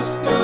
just